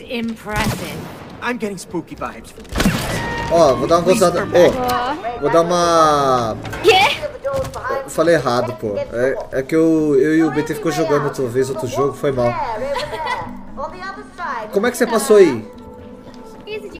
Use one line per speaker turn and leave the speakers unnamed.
was impressive.
I'm vibes
Ó, vou dar uma gozada.
Ó.
oh, vou dar uma.
Quê?
Eu falei errado, pô. É, é que eu, eu e o BT ficou jogando outra vez outro jogo, foi mal. Como é que você passou aí?